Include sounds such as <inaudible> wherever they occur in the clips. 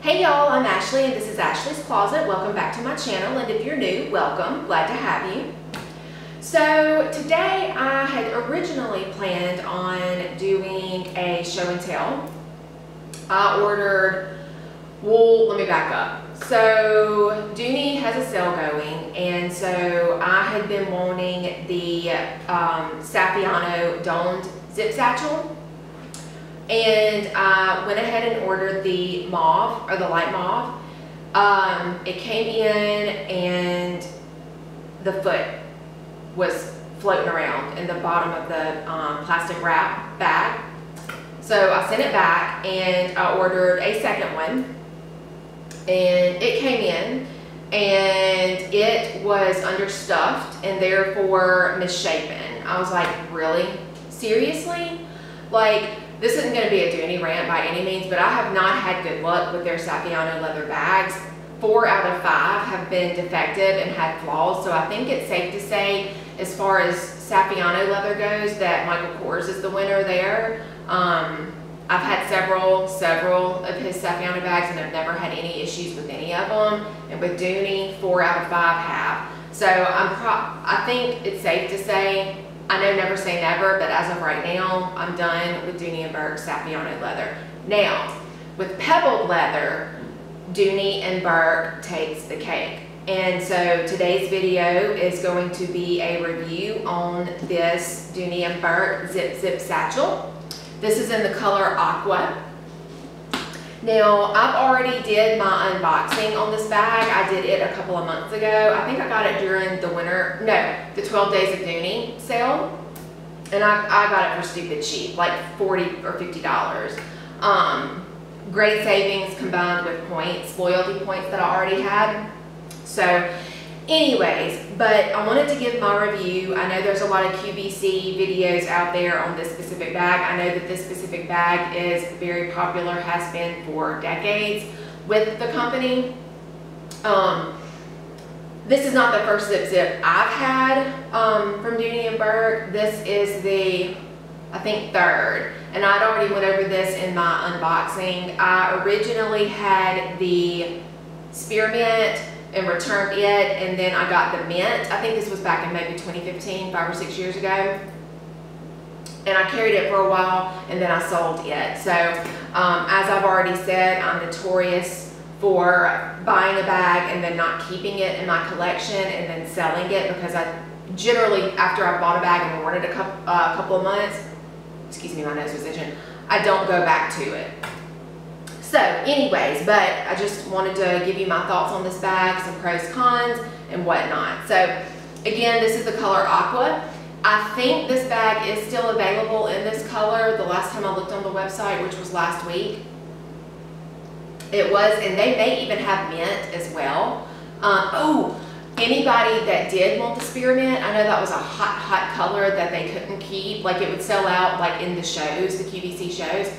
Hey y'all, I'm Ashley and this is Ashley's Closet. Welcome back to my channel and if you're new, welcome. Glad to have you. So today I had originally planned on doing a show and tell. I ordered wool, let me back up. So Dooney has a sale going and so I had been wanting the um, domed zip satchel and I went ahead and ordered the mauve or the light mauve. Um, it came in and the foot was floating around in the bottom of the um, plastic wrap bag. So I sent it back and I ordered a second one and it came in and it was understuffed and therefore misshapen. I was like, really? Seriously? Like, this isn't going to be a Dooney rant by any means, but I have not had good luck with their Saffiano leather bags. Four out of five have been defective and had flaws, so I think it's safe to say, as far as Saffiano leather goes, that Michael Kors is the winner there. Um, I've had several, several of his Saffiano bags and I've never had any issues with any of them. And with Dooney, four out of five have. So I'm I think it's safe to say I know never say never, but as of right now, I'm done with Dooney and Saffiano leather. Now, with pebbled leather, Dooney and Bourke takes the cake. And so today's video is going to be a review on this Dooney and Zip Zip Satchel. This is in the color Aqua. Now, I've already did my unboxing on this bag. I did it a couple of months ago. I think I got it during the winter, no, the 12 Days of Dooney sale. And I, I got it for stupid cheap, like 40 or $50. Um, great savings combined with points, loyalty points that I already had. So Anyways, but I wanted to give my review. I know there's a lot of QVC videos out there on this specific bag. I know that this specific bag is very popular, has been for decades with the company. Um, this is not the first zip zip I've had um, from Dooney and Bourke. This is the, I think, third. And I'd already went over this in my unboxing. I originally had the spearmint and returned it and then I got the mint. I think this was back in maybe 2015, five or six years ago. And I carried it for a while and then I sold it. So um, as I've already said, I'm notorious for buying a bag and then not keeping it in my collection and then selling it because I generally, after I've bought a bag and worn it a couple, uh, couple of months, excuse me, my nose was itching, I don't go back to it. So anyways, but I just wanted to give you my thoughts on this bag, some pros, cons, and whatnot. So again, this is the color Aqua. I think this bag is still available in this color. The last time I looked on the website, which was last week, it was, and they may even have mint as well. Um, oh, anybody that did want the spearmint, I know that was a hot, hot color that they couldn't keep. Like it would sell out like in the shows, the QVC shows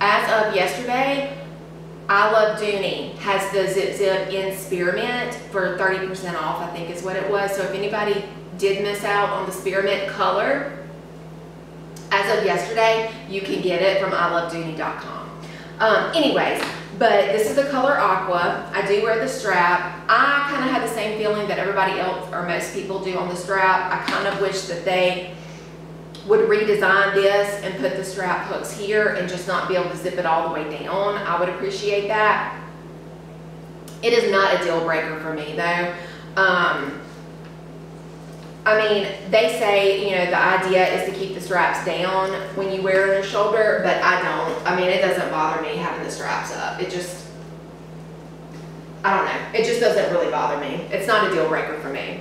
as of yesterday, I Love Dooney has the Zip Zip in Spearmint for 30% off, I think is what it was. So if anybody did miss out on the Spearmint color, as of yesterday, you can get it from ilovedooney.com. Um, anyways, but this is the color Aqua. I do wear the strap. I kind of had the same feeling that everybody else or most people do on the strap. I kind of wish that they would redesign this and put the strap hooks here and just not be able to zip it all the way down, I would appreciate that. It is not a deal breaker for me though. Um, I mean, they say, you know, the idea is to keep the straps down when you wear it on your shoulder, but I don't. I mean, it doesn't bother me having the straps up. It just, I don't know. It just doesn't really bother me. It's not a deal breaker for me.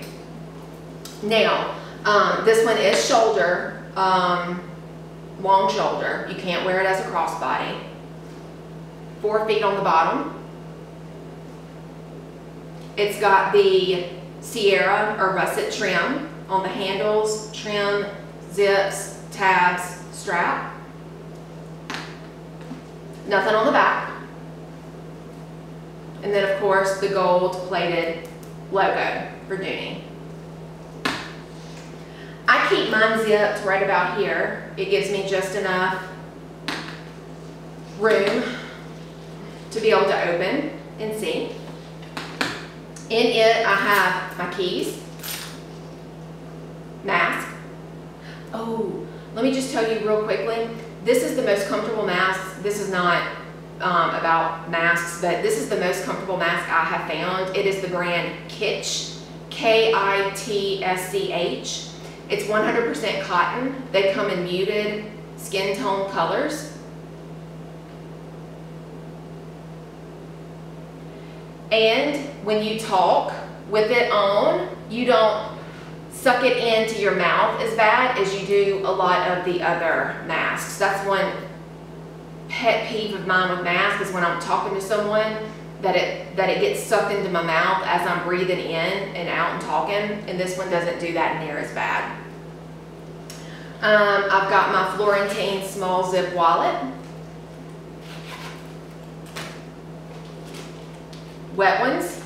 Now, um, this one is shoulder um, long shoulder. You can't wear it as a crossbody. Four feet on the bottom. It's got the Sierra or russet trim on the handles, trim, zips, tabs, strap. Nothing on the back. And then of course the gold plated logo for Dooney. I keep mine zipped right about here. It gives me just enough room to be able to open and see. In it, I have my keys, mask. Oh, let me just tell you real quickly, this is the most comfortable mask. This is not um, about masks, but this is the most comfortable mask I have found. It is the brand Kitsch, K-I-T-S-C-H. It's 100% cotton. They come in muted skin tone colors. And when you talk with it on, you don't suck it into your mouth as bad as you do a lot of the other masks. That's one pet peeve of mine with masks is when I'm talking to someone that it that it gets sucked into my mouth as I'm breathing in and out and talking and this one doesn't do that near as bad. Um, I've got my Florentine small zip wallet. Wet ones,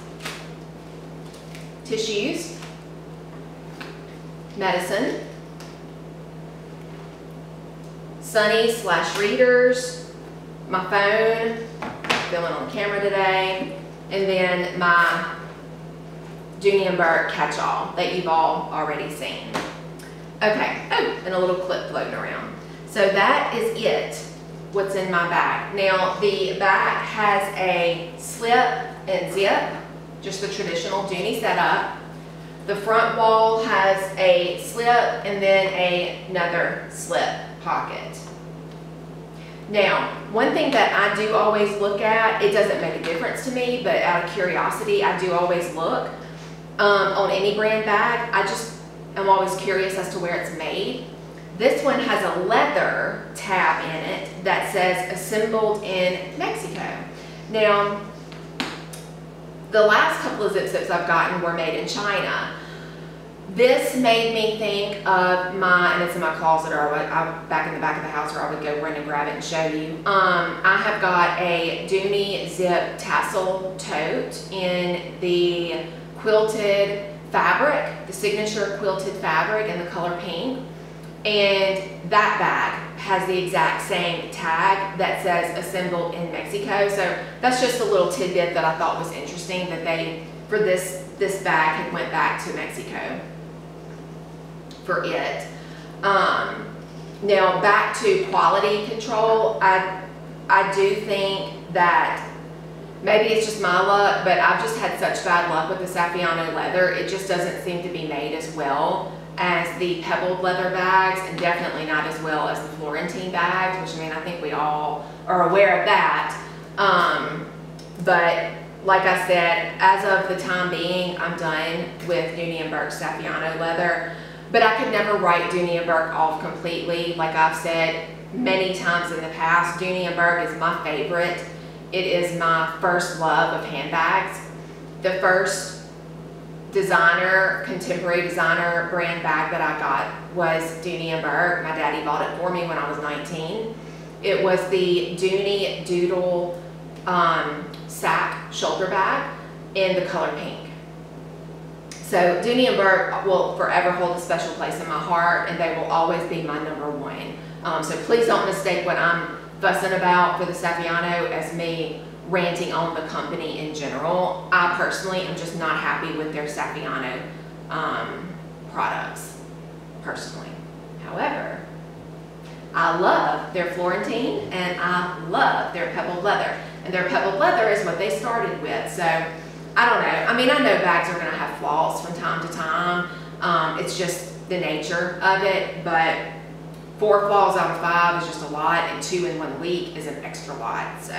tissues, medicine, Sunny slash readers, my phone, filming on camera today, and then my Dooney and Bourke catch-all that you've all already seen. Okay, oh, and a little clip floating around. So that is it, what's in my bag. Now, the bag has a slip and zip, just the traditional Dooney setup. The front wall has a slip and then a, another slip pocket. Now, one thing that I do always look at, it doesn't make a difference to me, but out of curiosity, I do always look um, on any brand bag. I just am always curious as to where it's made. This one has a leather tab in it that says assembled in Mexico. Now, the last couple of zip zips I've gotten were made in China. This made me think of my, and it's in my closet or I would, I, back in the back of the house or I would go run and grab it and show you. Um, I have got a Dooney Zip tassel tote in the quilted fabric, the signature quilted fabric in the color pink. And that bag has the exact same tag that says assembled in Mexico. So that's just a little tidbit that I thought was interesting that they, for this, this bag had went back to Mexico for it. Um, now back to quality control, I, I do think that maybe it's just my luck, but I've just had such bad luck with the Saffiano leather. It just doesn't seem to be made as well as the pebbled leather bags and definitely not as well as the Florentine bags, which I mean, I think we all are aware of that. Um, but like I said, as of the time being, I'm done with Dooney and Saffiano leather. But I could never write Dooney and Bourke off completely. Like I've said many times in the past, Dooney and Bourke is my favorite. It is my first love of handbags. The first designer, contemporary designer brand bag that I got was Dooney and Bourke. My daddy bought it for me when I was 19. It was the Dooney Doodle um, sack shoulder bag in the color pink. So Dooney and Bourke will forever hold a special place in my heart and they will always be my number one. Um, so please don't mistake what I'm fussing about for the Saffiano as me ranting on the company in general. I personally am just not happy with their Saffiano um, products, personally. However, I love their Florentine and I love their pebbled leather. And their pebbled leather is what they started with. So I don't know. I mean, I know bags are going to have flaws from time to time. Um, it's just the nature of it. But four flaws out of five is just a lot, and two in one week is an extra lot. So,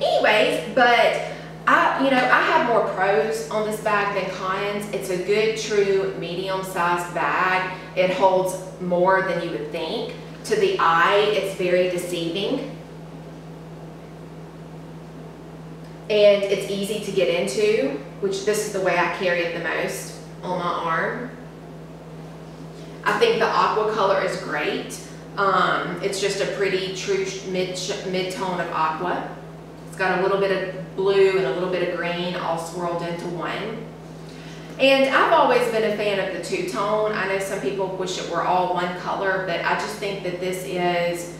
anyways, but I, you know, I have more pros on this bag than cons. It's a good, true, medium-sized bag. It holds more than you would think. To the eye, it's very deceiving. And it's easy to get into, which this is the way I carry it the most on my arm. I think the aqua color is great. Um, it's just a pretty true mid mid tone of aqua. It's got a little bit of blue and a little bit of green all swirled into one. And I've always been a fan of the two-tone. I know some people wish it were all one color, but I just think that this is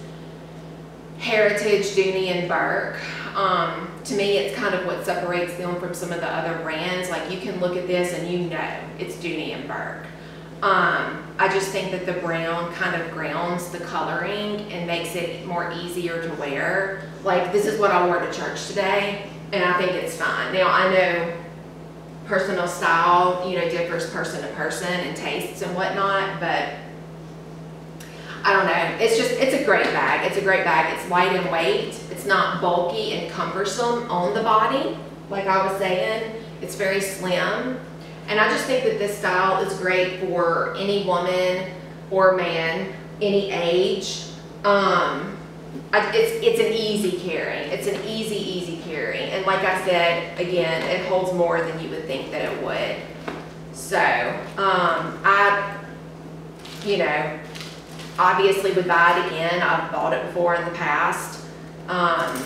Heritage, Dooney, and Bourke. Um, to me, it's kind of what separates them from some of the other brands. Like you can look at this and you know it's Dooney and Bourke. Um, I just think that the brown kind of grounds the coloring and makes it more easier to wear. Like this is what I wore to church today, and I think it's fine. Now I know personal style, you know, differs person to person and tastes and whatnot, but I don't know. It's just, it's a great bag. It's a great bag. It's light in weight. It's not bulky and cumbersome on the body, like I was saying. It's very slim. And I just think that this style is great for any woman or man, any age. Um, it's, it's an easy carry. It's an easy, easy carry. And like I said, again, it holds more than you would think that it would. So, um, I, you know, obviously would buy it again. I've bought it before in the past. Um,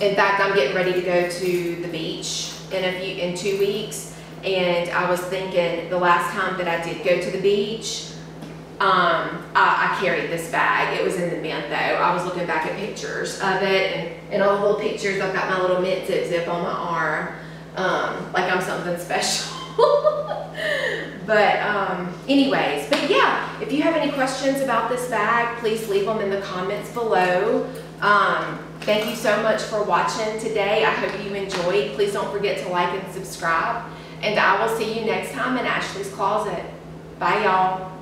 in fact, I'm getting ready to go to the beach in a few, in two weeks. And I was thinking the last time that I did go to the beach, um, I, I carried this bag. It was in the mint though. I was looking back at pictures of it and, and all the little pictures. I've got my little mint zip zip on my arm, um, like I'm something special. <laughs> but um, anyways, but yeah, if you have any questions about this bag, please leave them in the comments below. Um, thank you so much for watching today. I hope you enjoyed. Please don't forget to like and subscribe. And I will see you next time in Ashley's Closet. Bye y'all.